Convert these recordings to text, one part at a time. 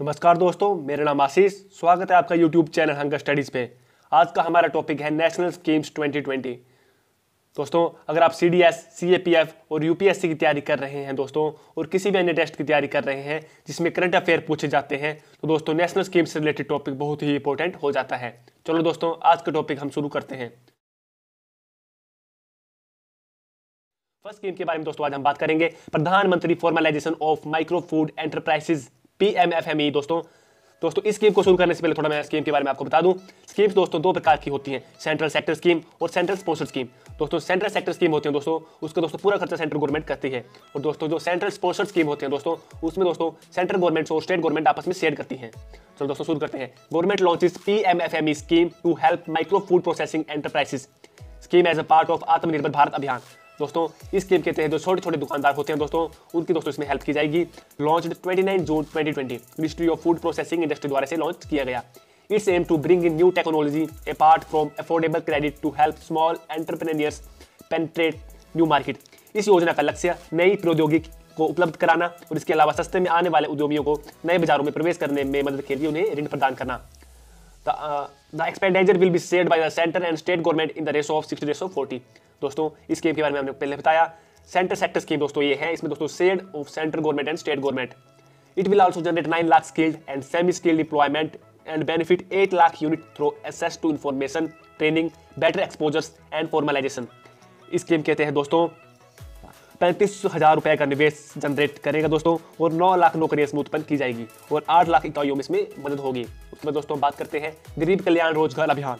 नमस्कार दोस्तों, मेरा नाम आशीष। स्वागत है आपका यूट्यूब चैनल हंगर स्टडीज़ पे। आज का हमारा टॉपिक है नेशनल स्कीम्स 2020 दोस्तों, अगर आप C D S C A P F और यू पी एस सी की तैयारी कर रहे हैं दोस्तों, और किसी भी अन्य टेस्ट की तैयारी कर रहे हैं, जिसमें करंट अफेयर पूछे जाते हैं तो दोस्तों नेशनल स्कीम से रिलेटेड टॉपिक बहुत ही इंपॉर्टेंट हो जाता है। चलो दोस्तों, आज का टॉपिक हम शुरू करते हैं। फ़र्स्ट स्कीम के बारे में दोस्तों, आज हम बात करेंगे। Pradhan Mantri formalisation of micro food enterprises PMFME दोस्तों दोस्तों, इस स्कीम को शुरू करने से पहले थोड़ा मैं स्कीम के बारे में आपको बता दूँ। स्कीम्स दोस्तों, दो प्रकार की होती हैं सेंट्रल सेक्टर स्कीम और सेंट्रल स्पॉन्सर स्कीम दोस्तों सेंट्रल सेक्टर स्कीम होती है, दोस्तों, उसका, दोस्तों, पूरा खर्चा सेंट्रल गवर्नमेंट करती है। और दोस्तों, जो सेंट्रल स्पॉन्सर स्कीम होती है, दोस्तों, उसमें, दोस्तों सेंट्रल गवर्नमेंट और स्टेट गवर्नमेंट आपस में शेयर करती है। चलो, दोस्तों, शुरू करते हैं। Government launches P M F M E scheme to help micro food processing enterprises scheme as a part of Aatmanirbhar Bharat Abhiyan दोस्तों, इस स्कीम के तहत जो छोटे छोटे दुकानदार होते हैं दोस्तों, उनकी दोस्तों इसमें हेल्प की जाएगी। लॉन्च 29 जून 2020 ministry of food processing industry द्वारा से लॉन्च किया गया। It's aim to bring in new technology apart from affordable credit to help small entrepreneurs penetrate new market इस योजना का लक्ष्य नई प्रौद्योगिकी को उपलब्ध कराना और इसके अलावा सस्ते में आने वाले उद्यमियों को नए बाजारों में प्रवेश करने में मदद के लिए उन्हें ऋण प्रदान करना। The expenditure will be shared by the centre and state government in the ratio of sixty ratio of forty दोस्तों, इस स्कीम के बारे में हमने पहले बताया। सेंटर सेक्टर स्कीम दोस्तों ये है। इसमें दोस्तों shared of central government and state government it will also generate nine lakh skilled and semi skilled deployment and benefit eight lakh unit through access to information training better exposures and formalisation इस scheme कहते हैं दोस्तों, पैंतीस हज़ार रुपए का निवेश generate करेगा दोस्तों और नौ लाख नौकरियाँ इसमें उत्पन्न की जाएगी और आठ लाख इकाइयों में इसमें मदद होगी। में दोस्तों बात करते हैं Garib Kalyan Rozgar Abhiyan.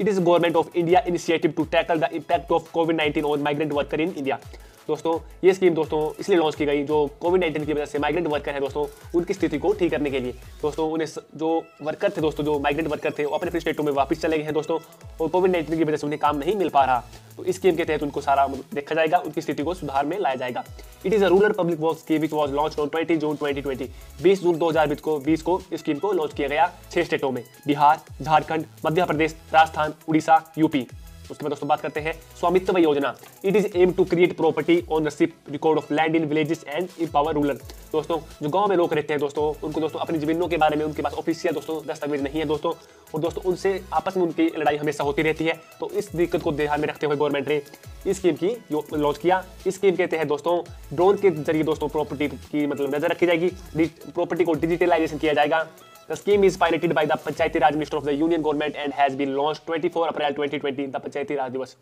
It is government of India initiative to tackle the impact of Covid 19 on migrant worker in India दोस्तों, ये स्कीम दोस्तों इसलिए लॉन्च की गई जो कोविड नाइन्टीन की वजह से माइग्रेंट वर्कर हैं दोस्तों, उनकी स्थिति को ठीक करने के लिए। दोस्तों, उन्हें जो वर्कर थे दोस्तों, जो माइग्रेंट वर्कर थे, वो अपने अपने स्टेटों में वापस चले गए हैं दोस्तों, और कोविड नाइन्टीन की वजह से उन्हें काम नहीं मिल पा रहा। तो इस स्कीम के तहत उनको सारा देखा जाएगा, उनकी स्थिति को सुधार में लाया जाएगा। It is a rural public work scheme which was launch on twenty June twenty twenty बीस जून दो हज़ार बीस को बीस को इस स्कीम को लॉन्च किया गया छह स्टेटों में। बिहार, झारखंड, मध्य प्रदेश, राजस्थान, उड़ीसा, यूपी। उसके बाद दोस्तों बात करते हैं Swamitva Yojana. It is aim to create property ownership record of land in villages and empower rural दोस्तों, जो गाँव में लोग रहते हैं दोस्तों, उनको दोस्तों अपनी जमीनों के बारे में उनके पास ऑफिशियल दोस्तों दस्तावेज़ नहीं है दोस्तों। और दोस्तों, उनसे आपस में उनकी लड़ाई हमेशा होती रहती है। तो इस दिक्कत को ध्यान में रखते हुए गवर्नमेंट ने इस स्कीम की लॉन्च किया। इस स्कीम के तहत दोस्तों ड्रोन के ज़रिए दोस्तों प्रॉपर्टी की मतलब नज़र रखी जाएगी। प्रॉपर्टी को डिजिटलाइजेशन किया जाएगा। The scheme is piloted by the Panchayati Raj Minister of the Union Government and has been launched 24 April 2020 The Panchayati Raj Divas.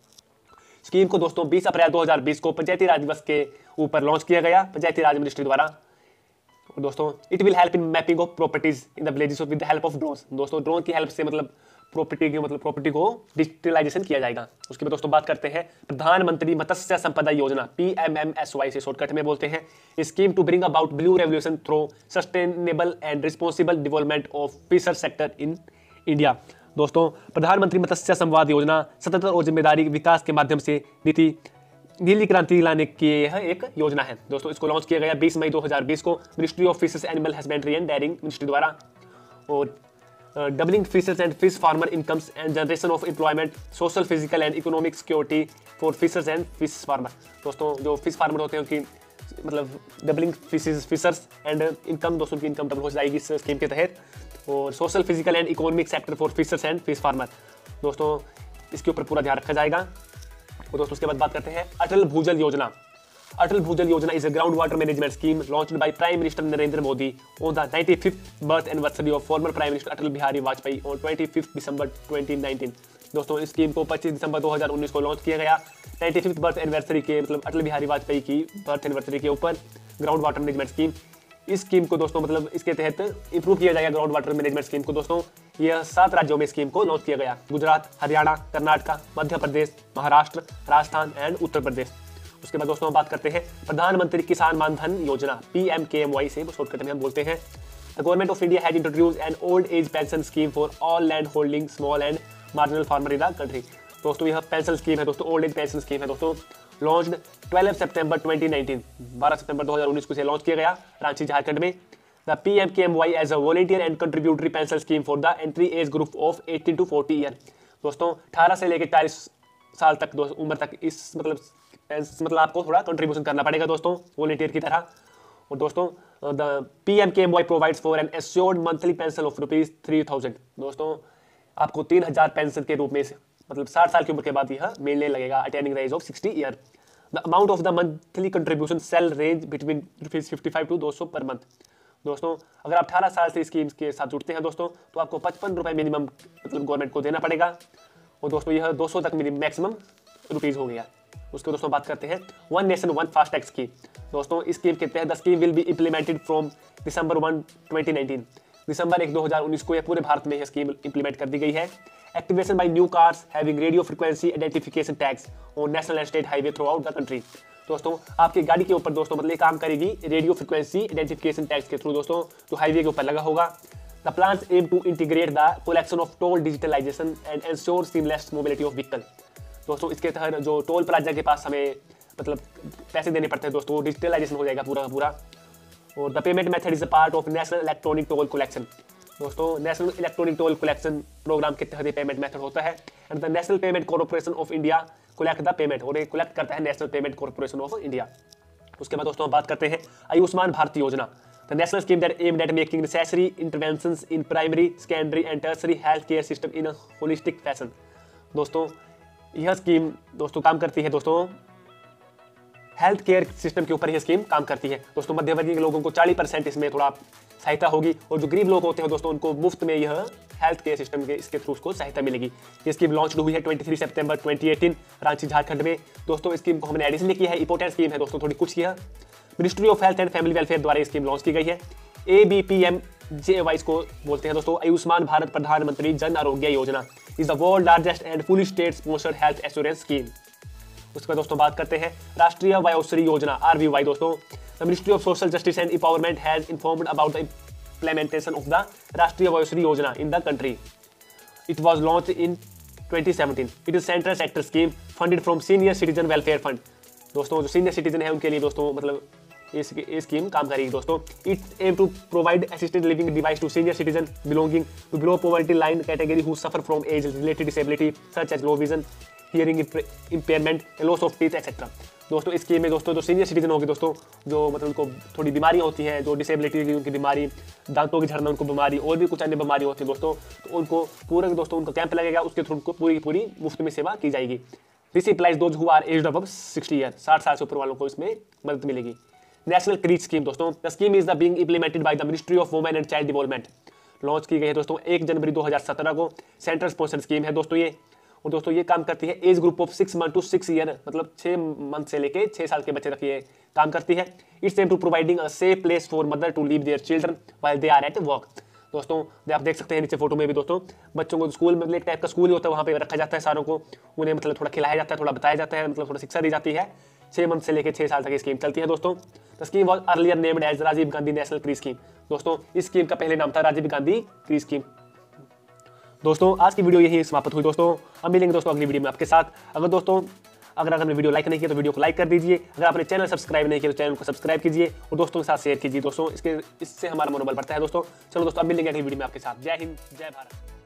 Scheme को दोस्तों 20 अप्रैल 2020 को पंचायती राज दिवस के ऊपर लॉन्च किया गया पंचायती राज मिनिस्ट्री द्वारा दोस्तों it will help in mapping of properties in the villages with the help of drone दोस्तों ड्रोन की हेल्प से मतलब प्रॉपर्टी की मतलब प्रॉपर्टी को डिजिटलाइजेशन किया जाएगा। उसके बाद दोस्तों बात करते हैं, Pradhanmantri Matsya Sampada Yojana P M M S Y से शॉर्टकट में बोलते हैं। Scheme to bring about blue revolution through sustainable and responsible development of fisher sector in India दोस्तों, प्रधानमंत्री मत्स्य संवाद योजना सतत और ज़िम्मेदारी विकास के माध्यम से नीति, नीली क्रांति लाने की यह एक योजना है। दोस्तों, इसको लॉन्च किया गया 20 मई 2020 को ministry of fishes animal husbandry and dairying ministry द्वारा। और doubling fishers and fish farmer incomes and generation of employment social physical and economic security for fishers and fish farmer दोस्तों, जो फ़िश फार्मर होते हैं, उनकी मतलब doubling fishes fishers and income दोस्तों की इनकम डबल हो जाएगी इस स्कीम के तहत। और social physical and economic sector for fishers and fish farmer दोस्तों, इसके ऊपर पूरा ध्यान रखा जाएगा। और दोस्तों, उसके बाद बात करते हैं अटल भूजल योजना। Atal Bhujal Yojana is a groundwater management scheme launched by Prime Minister Narendra Modi on the 95th birth anniversary of former Prime Minister Atal Bihari Vajpayee on 25th December 2019. दोस्तों, इस स्कीम को 25 दिसंबर 2019 को लॉन्च किया गया। 95th birth anniversary के मतलब अटल बिहारी वाजपेयी की birth anniversary के ऊपर ग्राउंड वाटर मैनेजमेंट स्कीम इस स्कीम को दोस्तों मतलब इसके तहत इंप्रूव किया जाएगा ग्राउंड वाटर मैनेजमेंट स्कीम को दोस्तों। यह सात राज्यों में स्कीम को लॉन्च किया गया। गुजरात, हरियाणा, कर्नाटका, मध्य प्रदेश, महाराष्ट्र, राजस्थान एंड उत्तर प्रदेश। उसके बाद दोस्तों हम बात करते हैं Pradhanmantri Kisan Maandhan Yojana P M K M Y से शॉर्टकट में हम बोलते हैं। The government of India has introduce an old age pension scheme for all land holding small and marginal farmer in the country दोस्तों, यह pension scheme है दोस्तों old age pension scheme है दोस्तों। लॉन्च 12 सितंबर 2019 12 सितंबर 2019 को से लॉन्च किया गया रांची झारखंड में। The P M K M Y as a voluntary and contributory pension scheme for the entry age group of 18 to 40 year दोस्तों 18 से लेकर 40 साल तक उम्र तक इस मतलब मतलब आपको थोड़ा कंट्रीब्यूशन करना पड़ेगा दोस्तों वॉलेंटियर की तरह। और दोस्तों the P M K boy provides for an assured monthly pension of rupees three thousand दोस्तों, आपको तीन हज़ार पेंशन के रूप में मतलब साठ साल की उम्र के बाद यह मिलने लगेगा attaining age of sixty year the amount of the monthly contribution shall range between rupees fifty five to दो सौ पर मंथ दोस्तों, अगर आप अठारह साल से स्कीम्स के साथ जुड़ते हैं दोस्तों तो आपको पचपन रुपए मिनिमम मतलब गवर्नमेंट को देना पड़ेगा। और दोस्तों, यह 200 तक मेरी मैक्सिमम रुपीज़ हो गया। उसके दोस्तों, बात करते हैं one nation one fast tag की। दोस्तों, इस स्कीम के तहत the scheme will be implemented from December one twenty दिसंबर एक 2019 को यह पूरे भारत में यह स्कीम इंप्लीमेंट कर दी गई है। Activation by new cars having radio frequency identification tags on national and state highway throughout the country दोस्तों, आपकी गाड़ी के ऊपर दोस्तों मतलब काम करेगी रेडियो फ्रीक्वेंसी आइडेंटिफिकेशन टैक्स के थ्रू दोस्तों, जो हाईवे के ऊपर लगा होगा। The plan aim to integrate the collection of toll digitalisation and ensure seamless mobility of vehicle दोस्तों, इसके तहत जो टोल प्लाजा के पास हमें मतलब पैसे देने पड़ते हैं, दोस्तों डिजिटलाइजेशन हो जाएगा पूरा पूरा। और the payment method is a part of national electronic toll collection दोस्तों national electronic toll collection programme के तहत पेमेंट मेथड होता है and the national payment corporation of India collect the payment और ये कलेक्ट करता है national payment corporation of India उसके बाद दोस्तों बात करते हैं Ayushman Bharat Yojana. The national scheme that aim at making necessary interventions in primary secondary and tertiary health care system in holistic fashion दोस्तों, यह स्कीम दोस्तों काम करती है दोस्तों। हेल्थ केयर सिस्टम के ऊपर यह स्कीम काम करती है। दोस्तों, मध्यवर्गीय लोगों को 40 परसेंट इसमें थोड़ा सहायता होगी और जो गरीब लोग होते हैं दोस्तों, उनको मुफ़्त में यह हेल्थ केयर सिस्टम के, इसके थ्रू उसको सहायता मिलेगी। ये स्कीम लॉन्च हुई है 23 सितंबर 2018 रांची झारखंड में। दोस्तों स्कीम को हमने एडिशन किया है इंपोर्टेंट स्कीम है दोस्तों, थोड़ी कुछ किया। Ministry of health and family welfare द्वारा स्कीम लॉन्च की गई है A B P M J Y को बोलते हैं दोस्तों, Ayushman Bharat Pradhanmantri Jan Arogya Yojana is the world largest and fully state sponsored health assurance scheme उसके बाद दोस्तों बात करते हैं राष्ट्रीय वयोश्री योजना आरवीवाई दोस्तों the ministry of social justice and empowerment has informed about the implementation of the Rashtriya Vayosri Yojana in the country. It was launched in 2017. It is central sector scheme funded from Senior Citizen Welfare Fund. दोस्तों, जो senior citizen है, उनके लिए दोस्तों मतलब ये scheme काम करेगी दोस्तों। It aim to provide assisted living device to senior citizen belonging to below poverty line category who suffer from age related disability such as low vision hearing impairment loss of teeth etcetera दोस्तों, इस scheme में दोस्तों, जो senior citizen होगी दोस्तों, जो मतलब उनको थोड़ी बीमारियाँ होती हैं, जो डिसेबिलिटी की उनकी बीमारी, दांतों की झड़ना, उनको बीमारी, और भी कुछ अन्य बीमारी होती है दोस्तों तो उनको पूरे दोस्तों उनका कैंप लगेगा, उसके थ्रू उनको पूरी पूरी मुफ़्त में सेवा की जाएगी। This applies those who are age above sixty year साठ साल से ऊपर वालों को इसमें मदद मिलेगी। नेशनल क्रीज स्कीम, दोस्तों। The scheme is the being implemented by the ministry of women and child development launch की गई है, दोस्तों, एक जनवरी 2017 को। सेंट्रल स्पॉन्सर स्कीम है, दोस्तों, ये। और दोस्तों, ये काम करती है age group of six month to six year मतलब छः मंथ से लेके छः साल के बच्चे तक ये काम करती है। It's aim to providing a safe place for mother to leave their children while they are at work दोस्तों आप देख सकते हैं नीचे फ़ोटो में भी, दोस्तों, बच्चों को स्कूल में, एक टाइप का स्कूल ही होता है, वहाँ पे रखा जाता है सारों को। उन्हें मतलब थोड़ा खिलाया जाता है, थोड़ा बताया जाता है मतलब थोड़ा शिक्षा दी जाती है। छः मंथ से लेकर छः साल तक स्कीम चलती है दोस्तों। The scheme was earlier named as Rajiv Gandhi national creche scheme दोस्तों, इस स्कीम का पहले नाम था राजीव गांधी क्री स्कीम दोस्तों, आज की वीडियो यही समाप्त हुई दोस्तों। अब मिलेंगे दोस्तों अगली वीडियो में आपके साथ। अगर दोस्तों, अगर आपने वीडियो लाइक नहीं किया तो वीडियो को लाइक कर दीजिए। अगर आपने चैनल सब्सक्राइब नहीं किया तो चैनल को सब्सक्राइब कीजिए और दोस्तों के साथ शेयर कीजिए। दोस्तों, इसके, इससे हमारा मनोबल बढ़ता है दोस्तों। चलो दोस्तों, अब मिलेंगे अगली वीडियो में आपके साथ। जय हिंद, जय भारत।